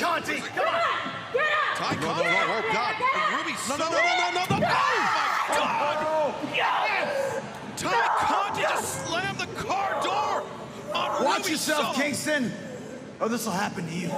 Conti. Come on. Tay No, no, Conti. no, oh, God. Ruby No, no, no, no, no, no, no. Oh, my God. Tay Conti just slammed the car door on Watch yourself, Kingston, or this will happen to you.